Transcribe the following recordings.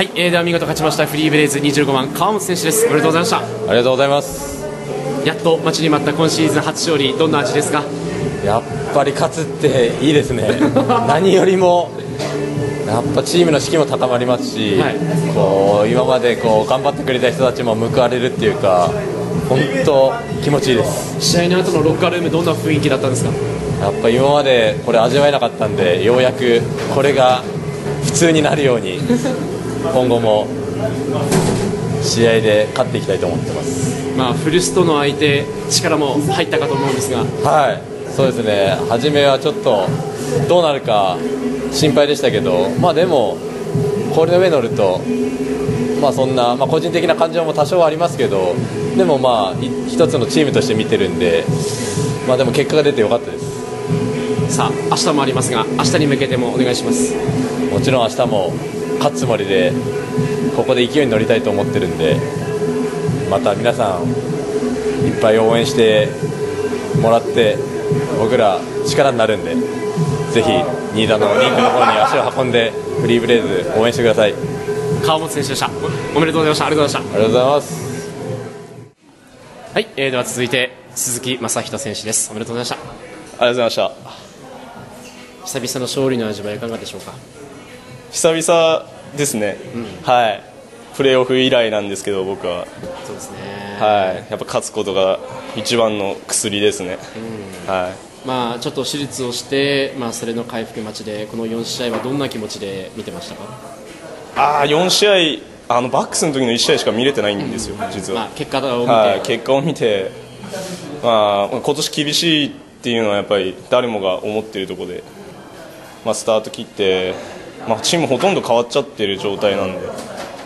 はい、えー、では見事勝ちましたフリーブレイズ25番川本選手です。おめでとうございました。ありがとうございます。やっと待ちに待った今シーズン初勝利どんな味ですか？やっぱり勝つっていいですね。何よりもやっぱチームの士気も高まりますし、はい。こう今までこう頑張ってくれた人たちも報われるっていうか本当気持ちいいです。試合の後のロッカールームどんな雰囲気だったんですか？やっぱ今までこれ味わえなかったんでようやくこれが普通になるように今後も試合で勝っていきたいと思ってます。まあフルストの相手力も入ったかと思うんですが。はい。そうですね。初めはちょっとどうなるか心配でしたけど。まあでも氷の上に乗るとまあそんな、まあ、個人的な感情も多少はありますけど。でもまあい一つのチームとして見てるんで。まあでも結果が出てよかったです。さあ明日もありますが明日に向けてもお願いします。もちろん明日も勝つつもりでここで勢いに乗りたいと思ってるんでまた皆さんいっぱい応援してもらって僕ら力になるんでぜひ新田のリンクの方に足を運んでフリーブレイズ応援してください。あ川本選手でした。おおめでとうございました。ありがとうございましりがとうございます。たはい、えー、では続いて鈴木正人選手です。おめでとうございました。ありがとうございました。久々の勝利の味はいかがでしょうか？久々ですね、はい。プレーオフ以来なんですけど僕は、そうですね。はい、やっぱ勝つことが一番の薬ですね、はまあちょっと手術をして、まあ、それの回復待ちでこの4試合はどんな気持ちで見てましたか、あ4試合あのバックスの時の1試合しか見れてないんですよ、実は、まあ、結果を見て、はい、結果を見て、まあ、今年厳しいっていうのはやっぱり誰もが思っているところで、まあ、スタート切って、まあ、チームほとんど変わっちゃってる状態なんで、で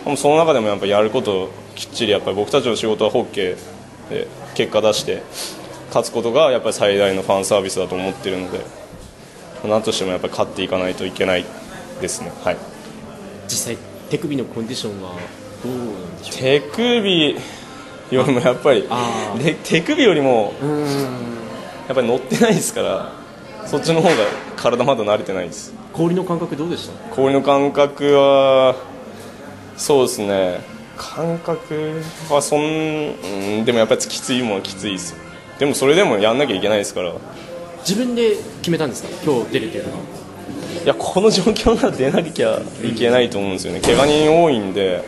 もその中でもやっぱりやることをきっちりやっぱり僕たちの仕事はホッケーで結果出して勝つことがやっぱり最大のファンサービスだと思っているので、なんとしてもやっぱり勝っていかないといけないですね。はい。実際、手首のコンディションはどうなんでしょう？手首よりもやっぱり手首よりもやっぱり乗ってないですからそっちの方が体まだ慣れてないです氷の感覚どうでした？氷の感覚はそうですね。感覚はそんうんでもやっぱりきついものはきついですよ。でもそれでもやんなきゃいけないですから。い自分で決めたんですか？今日出るっていうのは。やこの状況なら出なきゃいけないと思うんですよね。怪我人多いんで、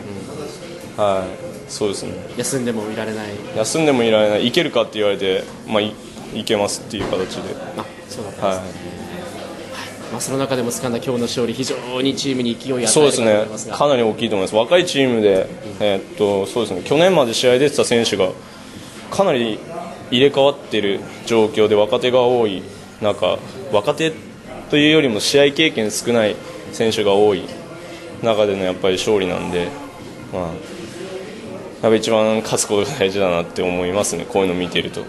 はい。そうですね。休んでもいられない。休んでもいられない。いけるかって言われて、まあ、いいけますっていう形で、あそうだったんですね、はい、まあ、その中でも掴んだ今日の勝利非常にチームに勢いを与えたとそうですね。かなり大きいと思います。若いチームで、えーっとそうですね。去年まで試合出てた選手がかなり入れ替わっている状況で若手が多い中若手というよりも試合経験少ない選手が多い中でのやっぱり勝利なんで、まあ、やっぱ一番勝つことが大事だなって思いますね。こういうのを見ていると。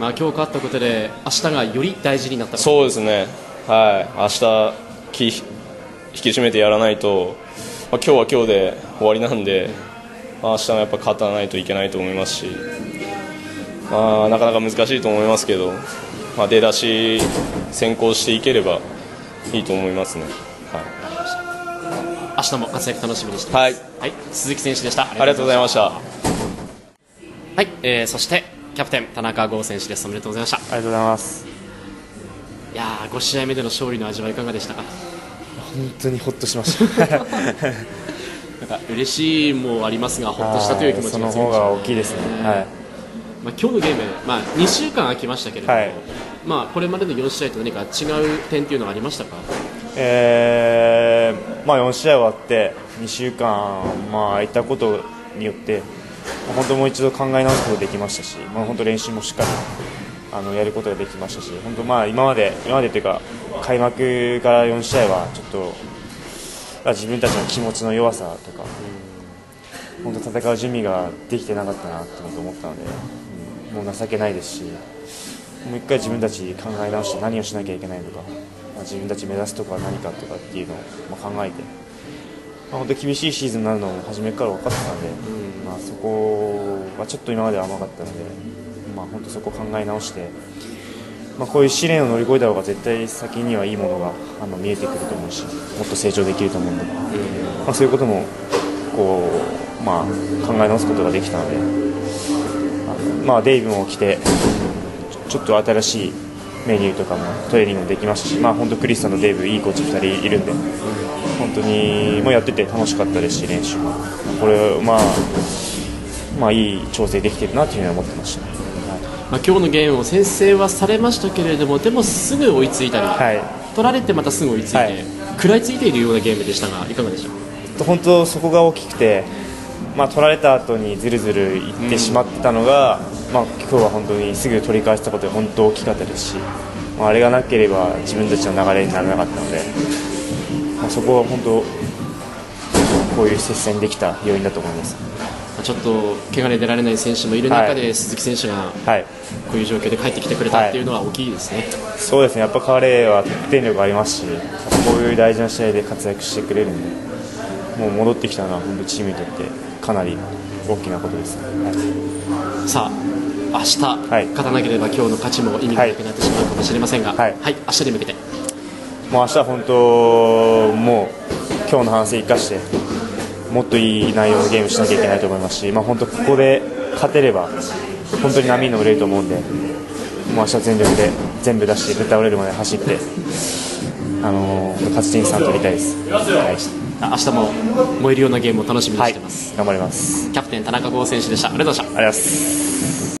まあ、今日勝ったことで明日がより大事になったかそうですね、はい、明日気引き締めてやらないと、まあ、今日は今日で終わりなんで、まあ、明日もやっぱ勝たないといけないと思いますし、まあ、なかなか難しいと思いますけど、まあ、出だし先行していければいいと思いますね。は明日も活躍楽しみにしています、はい。はい、鈴木選手でした。ありがとうございました。はい、えー、そしてキャプテン田中剛選手です。おめでとうございました。ありがとうございますいやー5試合目での勝利の味はいかがでしたか？本当にほっとしました。なんか嬉しいもありますがほっとしたという気持ちがその方が大きいですね。はい。まあ、今日のゲーム、まあ、2週間空きましたけれども、はい。まあ、これまでの4試合と何か違う点というのはありましたか？えーまあ、4試合終わって2週間、まあ、空いたことによってまあ本当もう一度考え直すことができましたし、まあ、本当練習もしっかりあのやることができましたし本当まあ今まで今までというか開幕から4試合はちょっとまあ自分たちの気持ちの弱さとか本当戦う準備ができてなかったなと思ったので、うんもう情けないですしもう一回自分たち考え直して何をしなきゃいけないのか、まあ、自分たち目指すところは何かとかっていうのをまあ考えて、まあ、本当厳しいシーズンになるのも初めから分かってたので、まあ、そこはちょっと今まで甘かったので、まあ、本当そこを考え直して、まあ、こういう試練を乗り越えた方が絶対先にはいいものがあの見えてくると思うしもっと成長できると思うので、まあ、そういうことも構、まあ、考え直すことができたので、まあ、デイブも来てちょっと新しいメニューとかもトレーニングもできましたし、まあ、本当クリスさんとデイブいいコーチ2人いるんで。本当にもうやってて楽しかったですし練習も。これ、まあまあ、いい調整できてるなというふうに思ってました、ねまあ、今日のゲームを先制はされましたけれどもでもすぐ追いついたり、はい、取られてまたすぐ追いついて、はい。食らいついているようなゲームでしたがいかがでしょう本当そこが大きくて、まあ、取られた後にずるずるいってしまったのが、まあ、今日は本当にすぐ取り返したことが本当大きかったですし、まあ、あれがなければ自分たちの流れにならなかったので、まあ、そこは本当こういう接戦できた要因だと思います。ちょっと怪我で出られない選手もいる中で、はい。鈴木選手がはい。こういう状況で帰ってきてくれたっていうのは大きいですね、そうですね。やっぱ彼は得点力ありますしこういう大事な試合で活躍してくれるんでもう戻ってきたのは本当チームにとってかなり大きなことです、はい。さあ明日、はい。勝たなければ今日の勝ちも意味がなくなってしまうかもしれませんが、はい。明日に向けて。もう明日は本当もう今日の反省生かしてもっといい内容のゲームしなきゃいけないと思いますし、まあ、本当ここで勝てれば本当に波に乗れると思うんでもう明日全力で全部出してぶっ倒れるまで走って、あのー勝ち点3取りたいです、はい。あ明日も燃えるようなゲームを楽しみにはいしてます、頑張ります。キャプテン田中剛選手でした。ありがとうございました。ありがとうございます